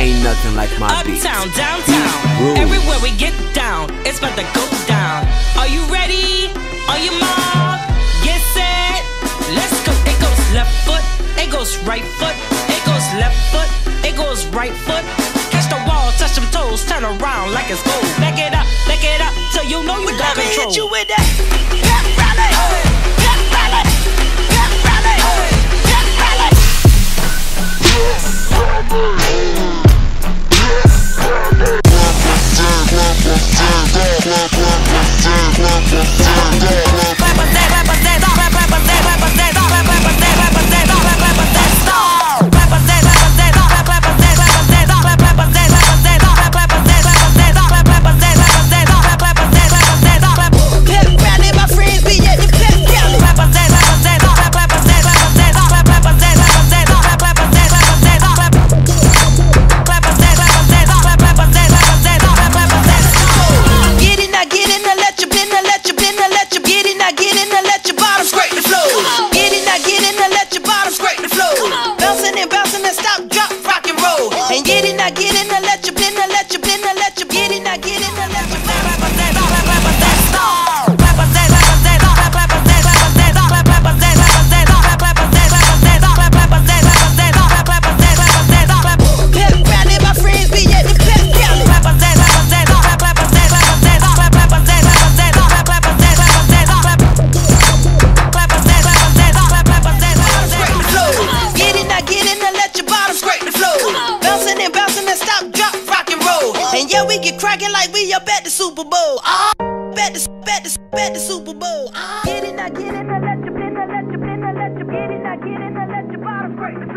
Ain't nothing like my beats. Uptown, downtown, Rude. everywhere we get down, it's about to go down. Are you ready? Are you mob? Get set, let's go. It goes left foot, it goes right foot, it goes left foot, it goes right foot. Catch the wall, touch them toes, turn around like it's gold. Back it up, back it up, till you know you got Let me control. hit you with that. Pep women stop, drop, rock and roll. And yeah, we get cracking like we up at the Super Bowl. Ah, oh, bet the, bet the, bet the Super Bowl. Ah, get it, I get it, I let you, I let you, I let you, get it, I get it, I let your bottom break.